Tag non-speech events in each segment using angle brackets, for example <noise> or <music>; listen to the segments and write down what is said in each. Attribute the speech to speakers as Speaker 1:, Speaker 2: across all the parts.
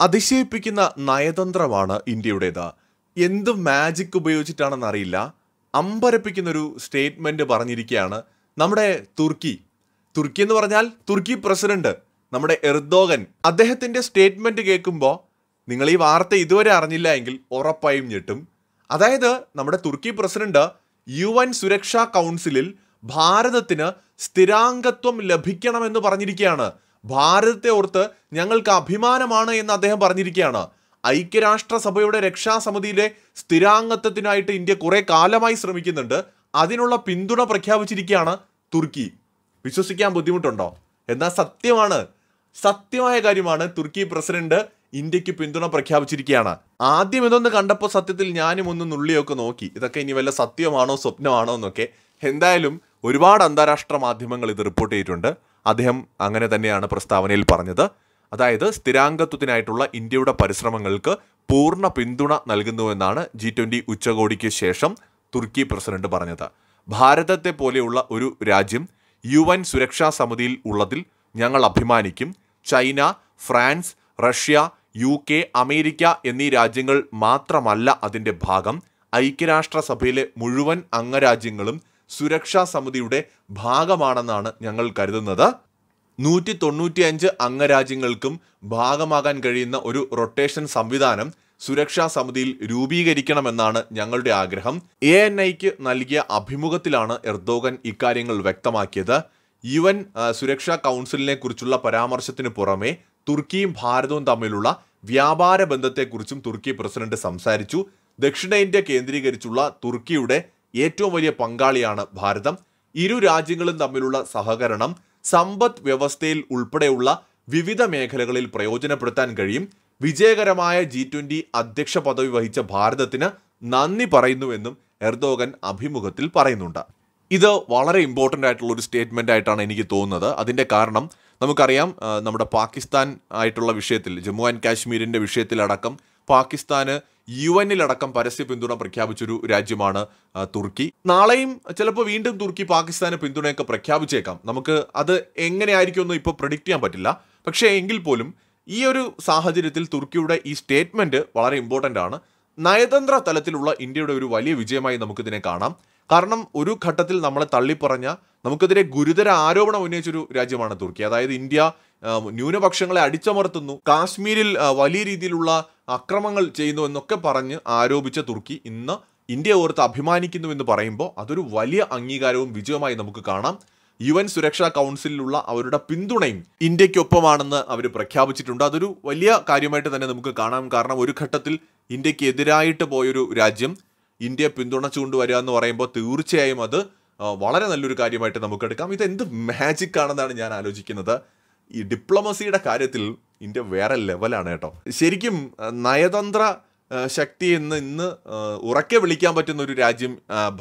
Speaker 1: അതിശയിപ്പിക്കുന്ന നയതന്ത്രമാണ് ഇന്ത്യയുടേത്. എന്ത് മാജിക് ഉപയോഗിച്ചിട്ടാണെന്ന് അറിയില്ല അമ്പരപ്പിക്കുന്ന ഒരു സ്റ്റേറ്റ്മെന്റ് പറഞ്ഞിരിക്കുകയാണ് നമ്മുടെ തുർക്കി. തുർക്കി എന്ന് പറഞ്ഞാൽ തുർക്കി പ്രസിഡന്റ് നമ്മുടെ എർദോഗൻ. അദ്ദേഹത്തിന്റെ സ്റ്റേറ്റ്മെന്റ് കേൾക്കുമ്പോൾ നിങ്ങൾ ഈ വാർത്ത ഇതുവരെ അറിഞ്ഞില്ല എങ്കിൽ ഉറപ്പായും ഞെട്ടും. അതായത് നമ്മുടെ തുർക്കി പ്രസിഡന്റ് യു എൻ സുരക്ഷാ കൗൺസിലിൽ ഭാരതത്തിന് സ്ഥിരാംഗത്വം ലഭിക്കണമെന്ന് പറഞ്ഞിരിക്കുകയാണ്. ഭാരതത്തെ ഓർത്ത് ഞങ്ങൾക്ക് അഭിമാനമാണ് എന്ന് അദ്ദേഹം പറഞ്ഞിരിക്കുകയാണ്. ഐക്യരാഷ്ട്രസഭയുടെ രക്ഷാസമിതിയിലെ സ്ഥിരാംഗത്വത്തിനായിട്ട് ഇന്ത്യ കുറെ കാലമായി ശ്രമിക്കുന്നുണ്ട്. അതിനുള്ള പിന്തുണ പ്രഖ്യാപിച്ചിരിക്കുകയാണ് തുർക്കി. വിശ്വസിക്കാൻ ബുദ്ധിമുട്ടുണ്ടോ? എന്നാൽ സത്യമാണ്. സത്യമായ കാര്യമാണ് തുർക്കി പ്രസിഡന്റ് ഇന്ത്യയ്ക്ക് പിന്തുണ പ്രഖ്യാപിച്ചിരിക്കുകയാണ്. ആദ്യം ഇതൊന്ന് കണ്ടപ്പോൾ സത്യത്തിൽ ഞാനും ഒന്ന് നുള്ളിയൊക്കെ നോക്കി. ഇതൊക്കെ ഇനി വല്ല സത്യമാണോ സ്വപ്നമാണോ എന്നൊക്കെ. എന്തായാലും ഒരുപാട് അന്താരാഷ്ട്ര മാധ്യമങ്ങൾ ഇത് റിപ്പോർട്ട് ചെയ്തിട്ടുണ്ട്. അദ്ദേഹം അങ്ങനെ തന്നെയാണ് പ്രസ്താവനയിൽ പറഞ്ഞത്. അതായത് സ്ഥിരാംഗത്വത്തിനായിട്ടുള്ള ഇന്ത്യയുടെ പരിശ്രമങ്ങൾക്ക് പൂർണ പിന്തുണ നൽകുന്നുവെന്നാണ് ജി ട്വന്റി ഉച്ചകോടിക്ക് ശേഷം തുർക്കി പ്രസിഡന്റ് പറഞ്ഞത്. ഭാരതത്തെ പോലെയുള്ള ഒരു രാജ്യം യു എൻ സുരക്ഷാ സമിതിയിൽ ഉള്ളതിൽ ഞങ്ങൾ അഭിമാനിക്കും. China France Russia U K America എന്നീ രാജ്യങ്ങൾ മാത്രമല്ല അതിന്റെ ഭാഗം. ഐക്യരാഷ്ട്രസഭയിലെ മുഴുവൻ അംഗരാജ്യങ്ങളും സുരക്ഷാ സമിതിയുടെ ഭാഗമാണെന്നാണ് ഞങ്ങൾ കരുതുന്നത്. നൂറ്റി തൊണ്ണൂറ്റിയഞ്ച് അംഗരാജ്യങ്ങൾക്കും ഭാഗമാകാൻ കഴിയുന്ന ഒരു റൊട്ടേഷൻ സംവിധാനം സുരക്ഷാ സമിതിയിൽ രൂപീകരിക്കണമെന്നാണ് ഞങ്ങളുടെ ആഗ്രഹം. എ എൻ ഐക്ക് നൽകിയ അഭിമുഖത്തിലാണ് എർദോഗൻ ഇക്കാര്യങ്ങൾ വ്യക്തമാക്കിയത്. യു എൻ സുരക്ഷാ കൗൺസിലിനെ കുറിച്ചുള്ള പരാമർശത്തിന് പുറമെ തുർക്കിയും ഭാരതവും തമ്മിലുള്ള വ്യാപാര ബന്ധത്തെക്കുറിച്ചും തുർക്കി പ്രസിഡന്റ് സംസാരിച്ചു. ദക്ഷിണേന്ത്യ കേന്ദ്രീകരിച്ചുള്ള തുർക്കിയുടെ ഏറ്റവും വലിയ പങ്കാളിയാണ് ഭാരതം. ഇരു രാജ്യങ്ങളും തമ്മിലുള്ള സഹകരണം സമ്പദ് വ്യവസ്ഥയിൽ ഉൾപ്പെടെയുള്ള വിവിധ മേഖലകളിൽ പ്രയോജനപ്പെടുത്താൻ കഴിയും. വിജയകരമായ ജി ട്വന്റി അധ്യക്ഷ പദവി വഹിച്ച ഭാരതത്തിന് നന്ദി പറയുന്നുവെന്നും എർദോഗൻ അഭിമുഖത്തിൽ പറയുന്നുണ്ട്. ഇത് വളരെ ഇമ്പോർട്ടന്റ് ആയിട്ടുള്ള ഒരു സ്റ്റേറ്റ്മെന്റ് ആയിട്ടാണ് എനിക്ക് തോന്നുന്നത്. അതിന്റെ കാരണം നമുക്കറിയാം നമ്മുടെ പാകിസ്ഥാൻ ആയിട്ടുള്ള വിഷയത്തിൽ ജമ്മു ആൻഡ് കാശ്മീരിന്റെ വിഷയത്തിലടക്കം പാകിസ്ഥാന് യു എന്നിലടക്കം പരസ്യ പിന്തുണ പ്രഖ്യാപിച്ചൊരു രാജ്യമാണ് തുർക്കി. നാളെയും ചിലപ്പോൾ വീണ്ടും തുർക്കി പാകിസ്ഥാന് പിന്തുണയൊക്കെ പ്രഖ്യാപിച്ചേക്കാം. നമുക്ക് അത് എങ്ങനെയായിരിക്കുമെന്ന് ഇപ്പോൾ പ്രഡിക്റ്റ് ചെയ്യാൻ പറ്റില്ല. പക്ഷേ എങ്കിൽ പോലും ഈ ഒരു സാഹചര്യത്തിൽ തുർക്കിയുടെ ഈ സ്റ്റേറ്റ്മെന്റ് വളരെ ഇമ്പോർട്ടന്റ് ആണ്. നയതന്ത്ര തലത്തിലുള്ള ഇന്ത്യയുടെ ഒരു വലിയ വിജയമായി നമുക്കിതിനെ കാണാം. കാരണം ഒരു ഘട്ടത്തിൽ നമ്മളെ തള്ളിപ്പറഞ്ഞ നമുക്കെതിരെ ഗുരുതര ആരോപണം ഉന്നയിച്ചൊരു രാജ്യമാണ് തുർക്കി. അതായത് ഇന്ത്യ ന്യൂനപക്ഷങ്ങളെ അടിച്ചമർത്തുന്നു. കാശ്മീരിൽ വലിയ രീതിയിലുള്ള അക്രമങ്ങൾ ചെയ്യുന്നു എന്നൊക്കെ പറഞ്ഞ് ആരോപിച്ച തുർക്കി ഇന്ന് ഇന്ത്യ ഓർത്ത് അഭിമാനിക്കുന്നു എന്ന് പറയുമ്പോൾ അതൊരു വലിയ അംഗീകാരവും വിജയമായി നമുക്ക് കാണാം. യു എൻ സുരക്ഷാ കൗൺസിലിലുള്ള അവരുടെ പിന്തുണയും ഇന്ത്യക്കൊപ്പമാണെന്ന് അവർ പ്രഖ്യാപിച്ചിട്ടുണ്ട്. അതൊരു വലിയ കാര്യമായിട്ട് തന്നെ നമുക്ക് കാണാം. കാരണം ഒരു ഘട്ടത്തിൽ ഇന്ത്യയ്ക്ക് എതിരായിട്ട് പോയൊരു രാജ്യം ഇന്ത്യ പിന്തുണച്ചുകൊണ്ട് വരിക എന്ന് പറയുമ്പോൾ തീർച്ചയായും അത് വളരെ നല്ലൊരു കാര്യമായിട്ട് നമുക്ക് എടുക്കാം. ഇത് എന്ത് മാജിക് ആണെന്നാണ് ഞാൻ ആലോചിക്കുന്നത്. ഈ ഡിപ്ലോമസിയുടെ കാര്യത്തിൽ ഇന്ത്യ വേറെ ലെവലാണ് കേട്ടോ. ശരിക്കും നയതന്ത്ര ശക്തി എന്ന് ഇന്ന് ഉറക്കെ വിളിക്കാൻ പറ്റുന്ന ഒരു രാജ്യം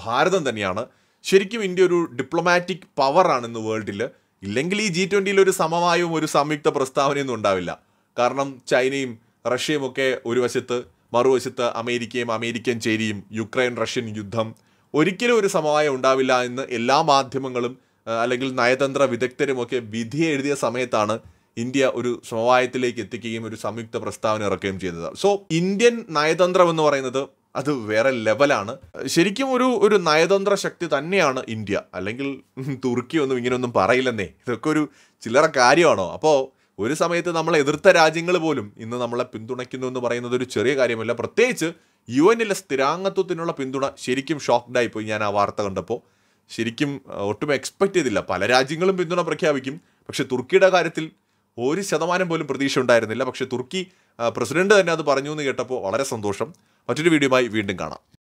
Speaker 1: ഭാരതം തന്നെയാണ്. ശരിക്കും ഇന്ത്യ ഒരു ഡിപ്ലോമാറ്റിക് പവറാണ് ഇന്ന് വേൾഡിൽ ഇല്ലെങ്കിൽ ഈ ജി ട്വന്റിയിൽ ഒരു സമവായവും ഒരു സംയുക്ത പ്രസ്താവനയൊന്നും ഉണ്ടാവില്ല. കാരണം ചൈനയും റഷ്യയും ഒക്കെ ഒരു വശത്ത് മറുവശത്ത് അമേരിക്കയും അമേരിക്കൻ ചേരിയും യുക്രൈൻ റഷ്യൻ യുദ്ധം. ഒരിക്കലും ഒരു സമവായം ഉണ്ടാവില്ല എന്ന് എല്ലാ മാധ്യമങ്ങളും അല്ലെങ്കിൽ നയതന്ത്ര വിദഗ്ധരുമൊക്കെ വിധി എഴുതിയ സമയത്താണ് ഇന്ത്യ ഒരു സമവായത്തിലേക്ക് എത്തിക്കുകയും ഒരു സംയുക്ത പ്രസ്താവന ഇറക്കുകയും ചെയ്തത് സോ ഇന്ത്യൻ നയതന്ത്രം എന്ന് പറയുന്നത് അത് വേറെ ലെവലാണ് ശരിക്കും ഒരു ഒരു നയതന്ത്ര ശക്തി തന്നെയാണ് ഇന്ത്യ. അല്ലെങ്കിൽ <laughs> തുർക്കി ഒന്നും ഇങ്ങനെയൊന്നും പറയില്ലെന്നേ. ഇതൊക്കെ ഒരു ചില്ലറ കാര്യമാണോ? അപ്പോൾ ഒരു സമയത്ത് നമ്മളെ എതിർത്ത രാജ്യങ്ങൾ പോലും ഇന്ന് നമ്മളെ പിന്തുണയ്ക്കുന്നു എന്ന് പറയുന്നത് ഒരു ചെറിയ കാര്യമല്ല. പ്രത്യേകിച്ച് യു എനിലെ സ്ഥിരാംഗത്വത്തിനുള്ള പിന്തുണ ശരിക്കും ഷോക്ക്ഡായി പോയി ഞാൻ ആ വാർത്ത കണ്ടപ്പോൾ ശരിക്കും ഒട്ടും എക്സ്പെക്ട് ചെയ്തില്ല. പല രാജ്യങ്ങളും പിന്തുണ പ്രഖ്യാപിക്കും. പക്ഷേ തുർക്കിയുടെ കാര്യത്തിൽ ഒരു ശതമാനം പോലും പ്രതീക്ഷ ഉണ്ടായിരുന്നില്ല പക്ഷേ തുർക്കി പ്രസിഡന്റ് തന്നെ അത് പറഞ്ഞു എന്ന് കേട്ടപ്പോൾ വളരെ സന്തോഷം. മറ്റൊരു വീഡിയോയുമായി വീണ്ടും കാണാം.